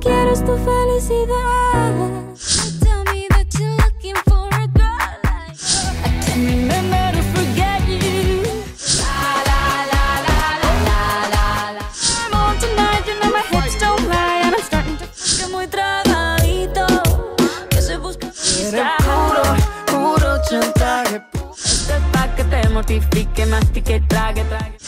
quiero es tu felicidad. Tell me for a like Puro, puro es que te mortifique, mastique, trague, trague.